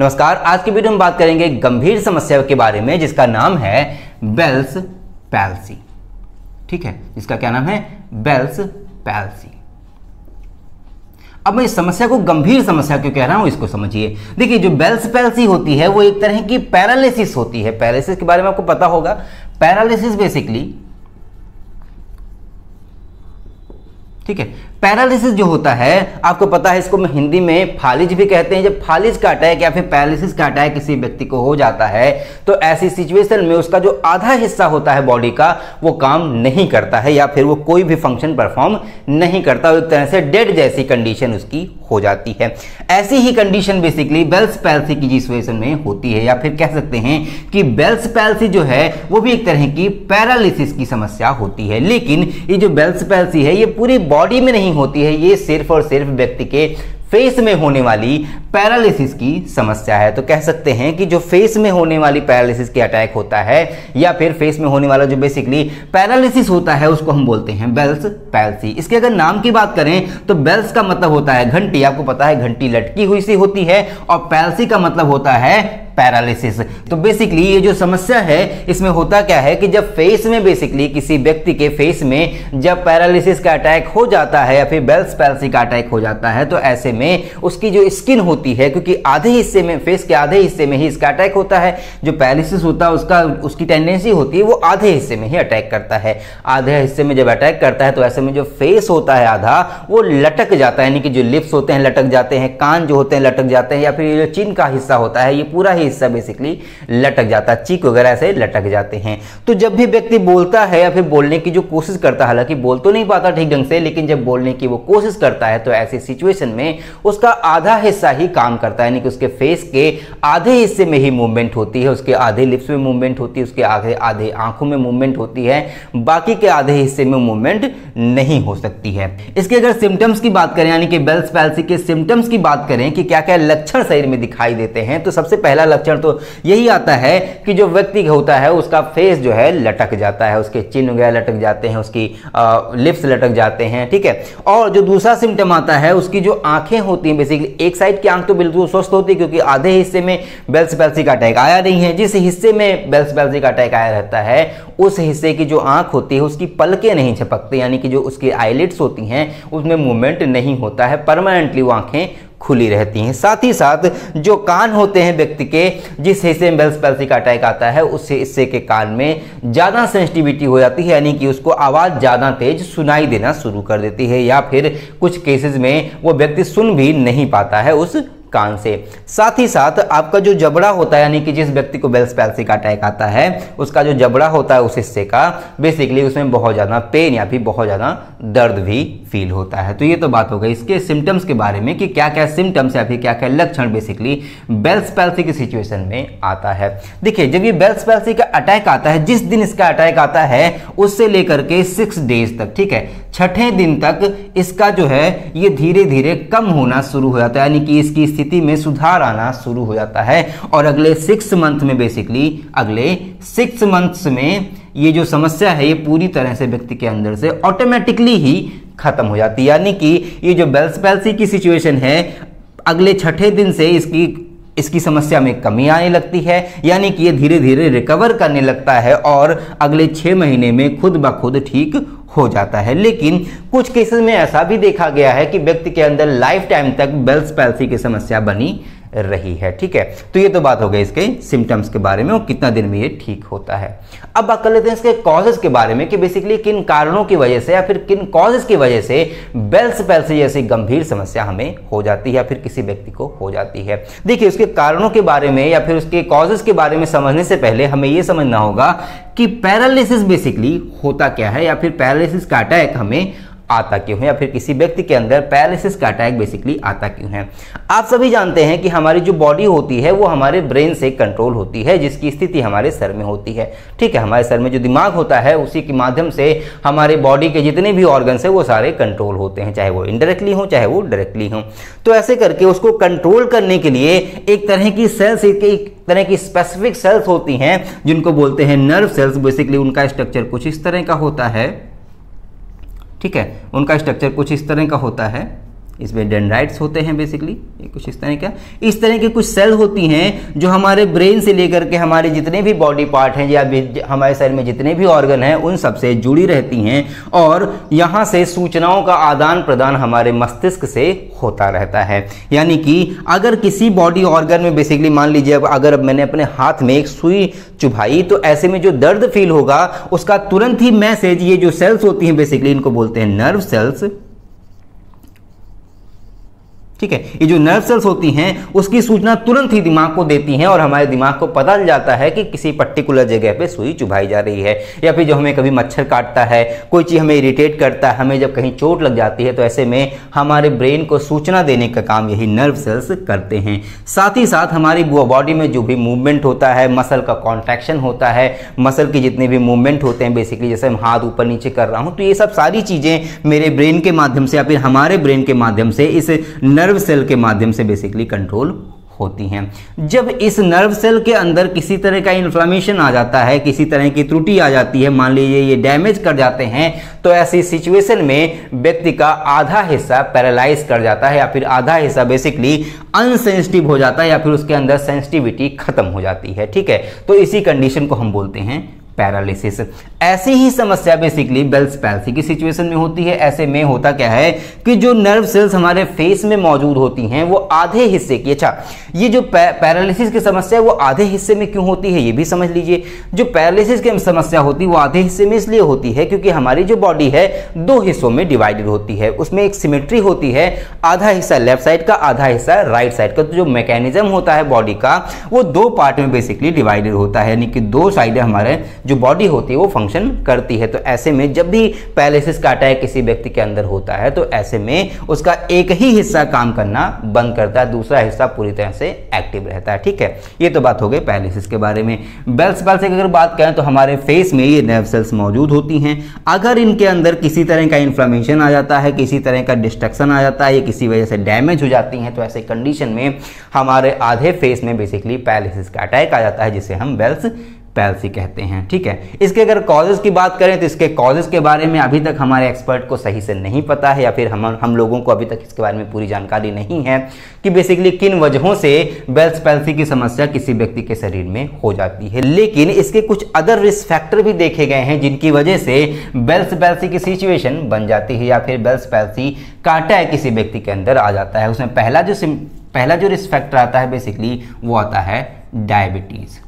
नमस्कार, आज की वीडियो में बात करेंगे गंभीर समस्या के बारे में, जिसका नाम है बेल्स पैल्सी ठीक है, इसका क्या नाम है? बेल्स पैल्सी अब मैं इस समस्या को गंभीर समस्या क्यों कह रहा हूँ, इसको समझिए। देखिए, जो बेल्स पैल्सी होती है, वो एक तरह की पैरालिसिस होती है। पैरालिसिस के बारे में आपको पता होगा। पैरालिसिस बेसिकली ठीक है पैरालिसिस जो होता है, आपको पता है इसको मैं हिंदी में फालिज भी कहते हैं। जब फालिज का अटैक या फिर पैरालिसिस का अटैक किसी व्यक्ति को हो जाता है तो ऐसी सिचुएशन में उसका जो आधा हिस्सा होता है बॉडी का, वो काम नहीं करता है या फिर वो कोई भी फ़ंक्शन परफॉर्म नहीं करता। एक तरह से डेड जैसी कंडीशन उसकी हो जाती है। ऐसी ही कंडीशन बेसिकली बेल्स पैल्सी की सिचुएशन में होती है या फिर कह सकते हैं कि बेल्स पैल्सी जो है, वो भी एक तरह की पैरालिसिस की समस्या होती है। लेकिन ये जो बेल्स पैल्सी है, ये पूरी बॉडी में नहीं नहीं होती है, ये सिर्फ़ और सिर्फ़ व्यक्ति के फेस में होने वाली पैरालिसिस की समस्या है। तो कह सकते हैं कि जो फेस में होने वाली पैरालिसिस की अटैक होता है, या फिर फेस में होने वाला जो बेसिकली पैरालिसिस होता है, उसको हम बोलते हैं बेल्स पैल्सी इसके अगर नाम की बात करें तो बेल्स का मतलब होता है घंटी। आपको पता है, घंटी लटकी हुई सी होती है, और पैल्सी का मतलब होता है पैरालिसिस तो बेसिकली ये जो समस्या है, इसमें होता क्या है कि जब फेस में बेसिकली किसी व्यक्ति के फेस में जब पैरालिसिस का अटैक हो जाता है या फिर बेल्स पैल्सी का अटैक हो जाता है तो ऐसे में उसकी जो स्किन होती है, क्योंकि आधे हिस्से में फेस के आधे हिस्से में ही इसका अटैक होता है। जो पैरालिसिस होता है, उसका, उसकी टेंडेंसी होती है, वो आधे हिस्से में ही अटैक करता है। आधे हिस्से में जब अटैक करता है तो ऐसे में जो फेस होता है आधा, वो लटक जाता है, यानी कि जो लिप्स होते हैं, लटक जाते हैं, कान जो होते हैं, लटक जाते हैं, या फिर जो चिन का हिस्सा होता है, ये पूरा ही हिस्सा बेसिकली लटक जाता है। चीक वगैरह से लटक जाते हैं। तो जब भी व्यक्ति बोलता है या फिर बोलने की जो कोशिश करता है, हालाँकि बोल तो नहीं पाता ठीक ढंग से, लेकिन जब बोलने की वो कोशिश करता है तो ऐसी सिचुएशन में उसका आधा हिस्सा ही काम करता है। यानी कि उसके फेस के आधे हिस्से में ही मूवमेंट होती है। उसके आधे लिप्स में मूवमेंट होती है, उसके आधे आधे आँखों में मूवमेंट होती है। बाकी के आधे हिस्से में मूवमेंट नहीं हो सकती है। इसके अगर सिम्टम्स की बात करें, यानी कि बेल्स पैल्सी के सिम्टम्स की बात करें कि क्या क्या लक्षण शरीर में दिखाई देते हैं तो सबसे पहला लक्षण। तो यही आता है कि जो व्यक्ति होता है, उसका फेस जो है लटक जाता है, उसके चिन्ह वगैरह लटक जाते हैं, उसकी लिप्स लटक जाते हैं, ठीक है? और जो दूसरा सिम्टम आता है, उसकी जो आँखें होती हैं बेसिकली एक साइड की आँख तो बिल्कुल स्वस्थ होती है, क्योंकि आधे हिस्से में बेल्स पैल्सी का अटैक आया नहीं है। जिस हिस्से में बेल्स पैल्सी का अटैक आया रहता है, उस हिस्से की जो आँख होती है, उसकी पलकें नहीं छपकती यानी कि जो उसकी आईलिट्स होती हैं, उसमें मूवमेंट नहीं होता है परमानेंटली वो आँखें खुली रहती हैं। साथ ही साथ जो कान होते हैं व्यक्ति के, जिस हिस्से में बेल्स पैल्सी का अटैक आता है उससे हिस्से के कान में ज़्यादा सेंसिटिविटी हो जाती है, यानी कि उसको आवाज़ ज़्यादा तेज सुनाई देना शुरू कर देती है, या फिर कुछ केसेस में वो व्यक्ति सुन भी नहीं पाता है उस कान से। साथ ही साथ आपका जो जबड़ा होता है, यानी कि जिस व्यक्ति को बेल्स पैल्सी का अटैक आता है, उसका जो जबड़ा होता है उस हिस्से का बेसिकली उसमें बहुत ज़्यादा पेन या फिर बहुत ज़्यादा दर्द भी फील होता है। तो ये तो बात हो गई। इसके सिम्टम्स के बारे में कि क्या क्या सिम्टम्स या फिर क्या क्या लक्षण बेसिकली बेल्स पैल्सी की सिचुएशन में आता है। देखिए, जब ये बेल्स पैल्सी का अटैक आता है, जिस दिन इसका अटैक आता है, उससे लेकर के सिक्स डेज़ तक, ठीक है? छठे दिन तक इसका जो है, ये धीरे धीरे कम होना शुरू हो जाता है, यानी कि इसकी स्थिति में सुधार आना शुरू हो जाता है। और अगले सिक्स मंथ में बेसिकली अगले सिक्स मंथ्स में ये जो समस्या है, ये पूरी तरह से व्यक्ति के अंदर से ऑटोमेटिकली ही खत्म हो जाती है। यानी कि ये जो बेल्स पैल्सी की सिचुएशन है, अगले छठे दिन से इसकी इसकी समस्या में कमी आने लगती है। यानी कि ये धीरे धीरे रिकवर करने लगता है और अगले छः महीने में खुद ब खुद ठीक हो जाता है। लेकिन कुछ केसेस में ऐसा भी देखा गया है कि व्यक्ति के अंदर लाइफ टाइम तक बेल्स पैल्सी की समस्या बनी रही है, ठीक है? तो ये तो बात हो गई इसके सिम्टम्स के बारे में और कितना दिन में ये ठीक होता है। अब बात कर लेते हैं इसके कॉजेज के बारे में कि बेसिकली किन कारणों की वजह से या फिर किन कॉजेज की वजह से बेल्स पैल्सी जैसी गंभीर समस्या हमें हो जाती है या फिर किसी व्यक्ति को हो जाती है। देखिए, उसके कारणों के बारे में या फिर उसके कॉजेज के बारे में समझने से पहले हमें यह समझना होगा कि पैरालिसिस बेसिकली होता क्या है या फिर पैरालिसिस का अटैक हमें आता क्यों है या फिर किसी व्यक्ति के अंदर पैरालिसिस का अटैक बेसिकली आता क्यों है? आप सभी जानते हैं कि हमारी जो बॉडी होती है, वो हमारे ब्रेन से कंट्रोल होती है, जिसकी स्थिति हमारे सर में होती है। ठीक है, हमारे सर में जो दिमाग होता है, उसी के माध्यम से हमारे बॉडी के जितने भी ऑर्गन्स है, वो सारे कंट्रोल होते हैं, चाहे वो इनडायरेक्टली हो, चाहे वो डायरेक्टली हो। तो ऐसे करके उसको कंट्रोल करने के लिए एक तरह की सेल्स एक तरह की स्पेसिफिक सेल्स होती हैं, जिनको बोलते हैं नर्व सेल्स बेसिकली उनका स्ट्रक्चर कुछ इस तरह का होता है। ठीक है? उनका स्ट्रक्चर कुछ इस तरह का होता है। इसमें डेंड्राइट्स होते हैं बेसिकली ये कुछ इस तरह का इस तरह के कुछ सेल होती हैं जो हमारे ब्रेन से लेकर के हमारे जितने भी बॉडी पार्ट हैं, या हमारे शरीर में जितने भी ऑर्गन हैं, उन सबसे जुड़ी रहती हैं और यहाँ से सूचनाओं का आदान प्रदान हमारे मस्तिष्क से होता रहता है। यानी कि अगर किसी बॉडी ऑर्गन में बेसिकली मान लीजिए, अब अगर मैंने अपने हाथ में एक सुई चुभाई तो ऐसे में जो दर्द फील होगा, उसका तुरंत ही मैसेज ये जो सेल्स होती हैं बेसिकली इनको बोलते हैं नर्व सेल्स ठीक है? ये जो नर्व सेल्स होती हैं, उसकी सूचना तुरंत ही दिमाग को देती हैं और हमारे दिमाग को पता चल जाता है कि किसी पर्टिकुलर जगह पे सुई चुभाई जा रही है या फिर जो हमें कभी मच्छर काटता है, कोई चीज़ हमें इरिटेट करता है, हमें जब कहीं चोट लग जाती है तो ऐसे में हमारे ब्रेन को सूचना देने का काम यही नर्व सेल्स करते हैं। साथ ही साथ हमारी बॉडी में जो भी मूवमेंट होता है मसल का कॉन्ट्रैक्शन होता है मसल के जितने भी मूवमेंट होते हैं बेसिकली जैसे हम हाथ ऊपर नीचे कर रहा हूँ तो ये सब सारी चीज़ें मेरे ब्रेन के माध्यम से या फिर हमारे ब्रेन के माध्यम से इस नर्व नर्व सेल के माध्यम से बेसिकली कंट्रोल होती हैं। जब इस नर्व सेल के अंदर किसी तरह का इन्फ्लामेशन आ जाता है, किसी तरह की त्रुटि आ जाती है, मान लीजिए ये डैमेज कर जाते हैं तो ऐसी सिचुएशन में व्यक्ति का आधा हिस्सा पैरालाइज कर जाता है या फिर आधा हिस्सा बेसिकली अनसेंसिटिव हो जाता है या फिर उसके अंदर सेंसिटिविटी खत्म हो जाती है, ठीक है? तो इसी कंडीशन को हम बोलते हैं पैरालिसिस। ऐसी ही समस्या बेसिकली बेल्स पैल्सी की सिचुएशन में होती है। ऐसे में होता क्या है कि जो नर्व सेल्स हमारे फेस में मौजूद होती हैं, वो आधे हिस्से की अच्छा ये जो पैरालिसिस की समस्या है, वो आधे हिस्से में क्यों होती है, ये भी समझ लीजिए। जो पैरालिसिस की समस्या होती है, वो आधे हिस्से में इसलिए होती है क्योंकि हमारी जो बॉडी है, दो हिस्सों में डिवाइडेड होती है। उसमें एक सिमेट्री होती है, आधा हिस्सा लेफ़्ट साइड का, आधा हिस्सा राइट साइड का। तो जो मैकेनिज्म होता है बॉडी का, वो दो पार्ट में बेसिकली डिवाइडेड होता है, यानी कि दो साइड हमारे जो बॉडी होती है, वो फ़ंक्शन करती है। तो ऐसे में जब भी पैलिसिस का अटैक किसी व्यक्ति के अंदर होता है तो ऐसे में उसका एक ही हिस्सा काम करना बंद करता है, दूसरा हिस्सा पूरी तरह से एक्टिव रहता है। ठीक है? ये तो बात हो गई पैलिसिस के बारे में। बेल्स पाल की अगर बात करें तो हमारे फेस में ये नर्व सेल्स मौजूद होती हैं। अगर इनके अंदर किसी तरह का इन्फ्लामेशन आ जाता है, किसी तरह का डिस्ट्रक्शन आ जाता है, या किसी वजह से डैमेज हो जाती हैं तो ऐसे कंडीशन में हमारे आधे फेस में बेसिकली पैलिसिस का अटैक आ जाता है, जिसे हम बेल्स पैल्सी कहते हैं, ठीक है? इसके अगर कॉजेज़ की बात करें तो इसके कॉजेज़ के बारे में अभी तक हमारे एक्सपर्ट को सही से नहीं पता है, या फिर हम हम लोगों को अभी तक इसके बारे में पूरी जानकारी नहीं है, कि बेसिकली किन वजहों से बेल्स पैल्सी की समस्या किसी व्यक्ति के शरीर में हो जाती है। लेकिन इसके कुछ अदर रिस्क फैक्टर भी देखे गए हैं, जिनकी वजह से बेल्स पैल्सी की सिचुएशन बन जाती है, या फिर बेल्स पैल्सी काटा है किसी व्यक्ति के अंदर, आ जाता है। उसमें पहला जो पहला जो रिस्क फैक्टर आता है बेसिकली वो आता है डायबिटीज़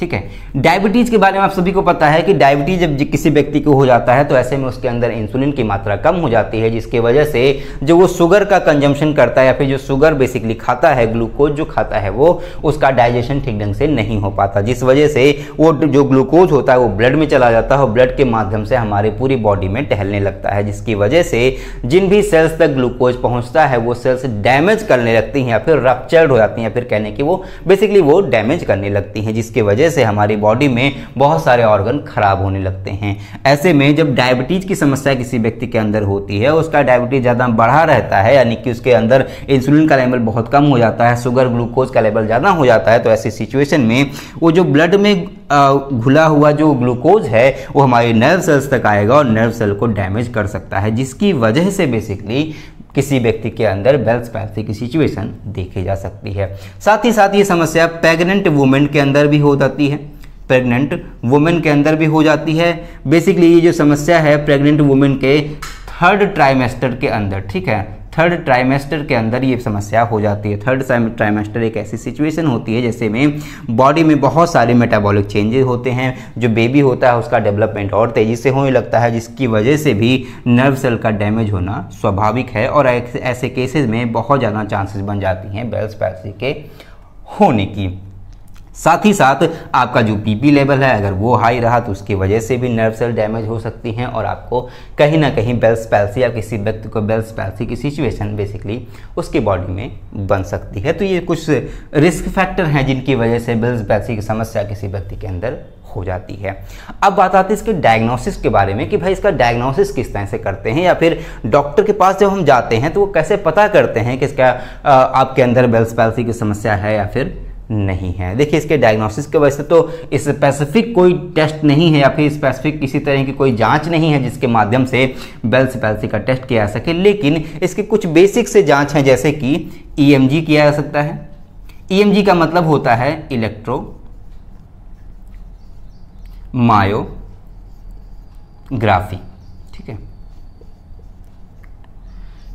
ठीक है? डायबिटीज़ के बारे में आप सभी को पता है कि डायबिटीज़ जब किसी व्यक्ति को हो जाता है तो ऐसे में उसके अंदर इंसुलिन की मात्रा कम हो जाती है, जिसकी वजह से जो वो शुगर का कंजम्पशन करता है या फिर जो शुगर बेसिकली खाता है ग्लूकोज जो खाता है, वो उसका डाइजेशन ठीक ढंग से नहीं हो पाता। जिस वजह से वो जो ग्लूकोज होता है, वो ब्लड में चला जाता है और ब्लड के माध्यम से हमारे पूरी बॉडी में टहलने लगता है, जिसकी वजह से जिन भी सेल्स तक ग्लूकोज पहुँचता है, वो सेल्स डैमेज करने लगती हैं या फिर रक्चर्ड हो जाती हैं या फिर कहने की वो बेसिकली वो डैमेज करने लगती हैं, जिसकी वजह वजह से हमारी बॉडी में बहुत सारे ऑर्गन खराब होने लगते हैं। ऐसे में जब डायबिटीज़ की समस्या किसी व्यक्ति के अंदर होती है, उसका डायबिटीज़ ज़्यादा बढ़ा रहता है, यानी कि उसके अंदर इंसुलिन का लेवल बहुत कम हो जाता है शुगर ग्लूकोज का लेवल ज़्यादा हो जाता है तो ऐसी सिचुएशन में वो जो ब्लड में घुला हुआ जो ग्लूकोज है, वो हमारे नर्व सेल्स तक आएगा और नर्व सेल को डैमेज कर सकता है, जिसकी वजह से बेसिकली किसी व्यक्ति के अंदर बेल्स पैल्सी की सिचुएशन देखी जा सकती है। साथ ही साथ ये समस्या प्रेग्नेंट वुमेन के अंदर भी हो जाती है। प्रेग्नेंट वुमेन के अंदर भी हो जाती है। बेसिकली ये जो समस्या है प्रेग्नेंट वुमेन के थर्ड ट्राइमेस्टर के अंदर, ठीक है? थर्ड ट्राइमेस्टर के अंदर ये समस्या हो जाती है। थर्ड ट्राइमेस्टर एक ऐसी सिचुएशन होती है जैसे में बॉडी में बहुत सारे मेटाबॉलिक चेंजेस होते हैं। जो बेबी होता है, उसका डेवलपमेंट और तेज़ी से होने लगता है, जिसकी वजह से भी नर्व सेल का डैमेज होना स्वाभाविक है और ऐसे केसेस में बहुत ज़्यादा चांसेस बन जाती हैं बेल्स पैल्सी के होने की। साथ ही साथ आपका जो बीपी लेवल है, अगर वो हाई रहा तो उसकी वजह से भी नर्व सेल डैमेज हो सकती हैं और आपको कहीं ना कहीं बेल्स पैल्सी या किसी व्यक्ति को बेल्स पैल्सी की सिचुएशन बेसिकली उसकी बॉडी में बन सकती है। तो ये कुछ रिस्क फैक्टर हैं जिनकी वजह से बेल्स पैल्सी की समस्या किसी व्यक्ति के अंदर हो जाती है। अब बात आती है इसके डायग्नोसिस के बारे में कि भाई इसका डायग्नोसिस किस तरह से करते हैं या फिर डॉक्टर के पास जब हम जाते हैं तो वो कैसे पता करते हैं कि इसका आपके अंदर बेल्स पैल्सी की समस्या है या फिर नहीं है। देखिए, इसके डायग्नोसिस के वजह से तो स्पेसिफिक कोई टेस्ट नहीं है या फिर स्पेसिफिक किसी तरह की कोई जाँच नहीं है जिसके माध्यम से बेल्स पैल्सी का टेस्ट किया जा सके, लेकिन इसके कुछ बेसिक से जाँच हैं, जैसे कि ईएमजी किया जा सकता है। ईएमजी का मतलब होता है इलेक्ट्रो मायोग्राफी, ठीक है?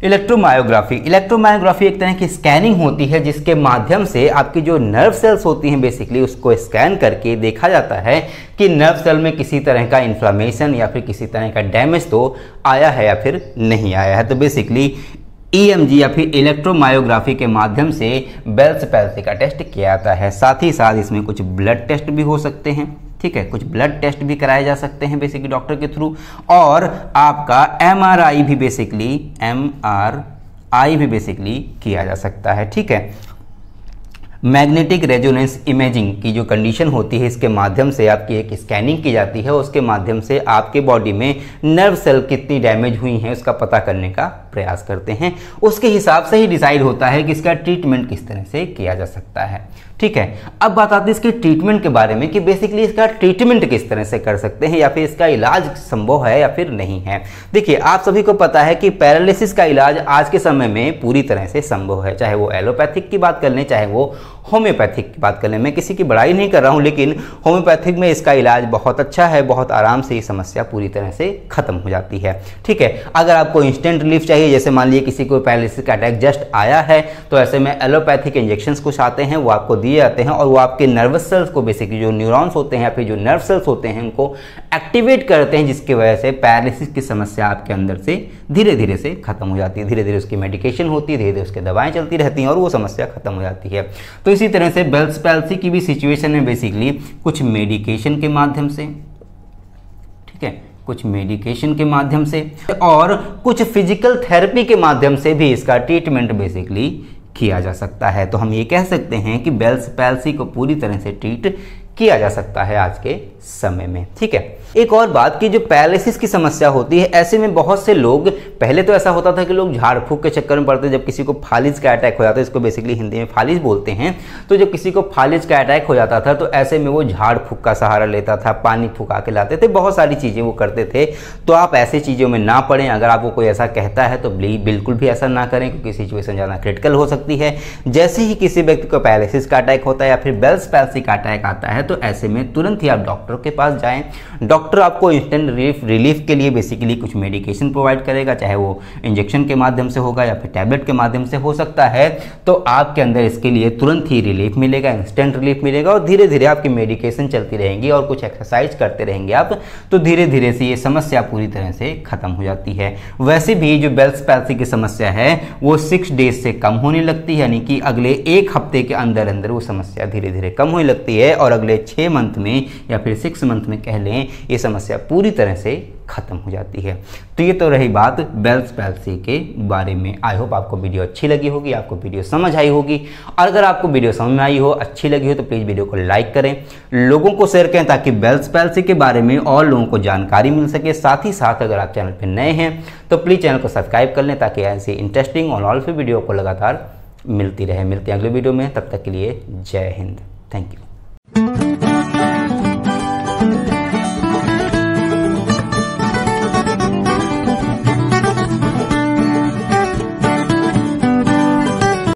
इलेक्ट्रोमायोग्राफी। इलेक्ट्रोमायोग्राफी एक तरह की स्कैनिंग होती है, जिसके माध्यम से आपकी जो नर्व सेल्स होती हैं बेसिकली उसको स्कैन करके देखा जाता है कि नर्व सेल में किसी तरह का इन्फ्लामेशन या फिर किसी तरह का डैमेज तो आया है या फिर नहीं आया है। तो बेसिकली ईएमजी या फिर इलेक्ट्रोमायोग्राफी के माध्यम से बेल्स पैल्सी का टेस्ट किया जाता है। साथ ही साथ इसमें कुछ ब्लड टेस्ट भी हो सकते हैं। ठीक है, कुछ ब्लड टेस्ट भी कराए जा सकते हैं बेसिकली डॉक्टर के थ्रू और आपका एमआरआई भी बेसिकली एम आई भी बेसिकली किया जा सकता है, ठीक है। मैग्नेटिक रेजोनेंस इमेजिंग की जो कंडीशन होती है, इसके माध्यम से आपकी एक स्कैनिंग की जाती है, उसके माध्यम से आपके बॉडी में नर्व सेल कितनी डैमेज हुई हैं, उसका पता करने का प्रयास करते हैं। उसके हिसाब से ही डिसाइड होता है कि इसका ट्रीटमेंट किस तरह से किया जा सकता है। ठीक है, अब बात आती है इसके ट्रीटमेंट के बारे में कि बेसिकली इसका ट्रीटमेंट किस तरह से कर सकते हैं या फिर इसका इलाज संभव है या फिर नहीं है। देखिए, आप सभी को पता है कि पैरालिसिस का इलाज आज के समय में पूरी तरह से संभव है, चाहे वो एलोपैथिक की बात कर लें, चाहे वो होम्योपैथिक की बात कर लें। मैं किसी की बड़ाई नहीं कर रहा हूँ, लेकिन होम्योपैथिक में इसका इलाज बहुत अच्छा है, बहुत आराम से ये समस्या पूरी तरह से खत्म हो जाती है। ठीक है, अगर आपको इंस्टेंट रिलीफ चाहिए, जैसे मान लीजिए किसी को पैरालिसिस का अटैक जस्ट आया है तो ऐसे में एलोपैथिक इंजेक्शन कुछ आते हैं, वो आपको दिए जाते हैं, और वो आपके नर्वस सेल्स को बेसिकली जो न्यूरॉन्स होते हैं या फिर जो नर्व सेल्स होते हैं, उनको एक्टिवेट करते हैं, जिसकी वजह से पैरालिसिस की समस्या आपके अंदर से धीरे धीरे से खत्म हो जाती है। धीरे धीरे उसकी मेडिकेशन होती है धीरे धीरे उसकी दवाएँ चलती रहती हैं, और वो समस्या खत्म हो जाती है। तो इसी तरह से बेल्स पैल्सी की भी सिचुएशन में बेसिकली कुछ मेडिकेशन के माध्यम से, ठीक है? कुछ मेडिकेशन के माध्यम से और कुछ फ़िज़िकल थेरेपी के माध्यम से भी इसका ट्रीटमेंट बेसिकली किया जा सकता है। तो हम ये कह सकते हैं कि बेल्स पैल्सी को पूरी तरह से ट्रीट किया जा सकता है आज के समय में, ठीक है? एक और बात की जो पैरालिसिस की समस्या होती है, ऐसे में बहुत से लोग पहले तो ऐसा होता था कि लोग झाड़ फूक के चक्कर में पड़ते जब किसी को फालिज का अटैक हो जाता है, इसको बेसिकली हिंदी में फालिज बोलते हैं तो जब किसी को फालिज का अटैक हो जाता था तो ऐसे में वो झाड़ फूक का सहारा लेता था, पानी फुका के लाते थे। बहुत सारी चीज़ें वो करते थे। तो आप ऐसी चीज़ों में ना पड़ें। अगर आपको कोई ऐसा कहता है तो बिल्कुल भी ऐसा ना करें, क्योंकि सिचुएशन ज़्यादा क्रिटिकल हो सकती है। जैसे ही किसी व्यक्ति को पैरालिसिस का अटैक होता है या फिर बेल्स पैल्सी का अटैक आता है तो ऐसे में तुरंत ही आप डॉक्टर के पास जाएँ। डॉक्टर आपको इंस्टेंट रिलीफ रिलीफ के लिए बेसिकली कुछ मेडिकेशन प्रोवाइड करेगा चाहे वो इंजेक्शन के माध्यम से होगा या फिर टैबलेट के माध्यम से हो सकता है तो आपके अंदर इसके लिए तुरंत ही रिलीफ मिलेगा इंस्टेंट रिलीफ मिलेगा और धीरे धीरे आपकी मेडिकेशन चलती रहेंगी और कुछ एक्सरसाइज करते रहेंगे आप तो धीरे धीरे से ये समस्या पूरी तरह से खत्म हो जाती है। वैसे भी जो बेल्स पैल्सी की समस्या है, वो सिक्स डेज़ से कम होने लगती है, यानी कि अगले एक हफ़्ते के अंदर अंदर वो समस्या धीरे धीरे कम होने लगती है और अगले छः मंथ में या फिर सिक्स मंथ में कह लें, ये समस्या पूरी तरह से खत्म हो जाती है। तो ये तो रही बात बेल्स पैल्सी के बारे में। आई होप आपको वीडियो अच्छी लगी होगी, आपको वीडियो समझ आई होगी। और अगर आपको वीडियो समझ में आई हो, अच्छी लगी हो तो प्लीज़ वीडियो को लाइक करें। लोगों को शेयर करें ताकि बेल्स पैल्सी के बारे में और लोगों को जानकारी मिल सके। साथ ही साथ अगर आप चैनल पर नए हैं तो प्लीज़ चैनल को सब्सक्राइब कर लें ताकि ऐसी इंटरेस्टिंग और ऑल फिर वीडियो को लगातार मिलती रहे। मिलते हैं अगले वीडियो में। तब तक के लिए जय हिंद। Thank you